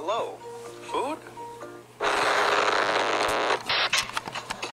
Hello.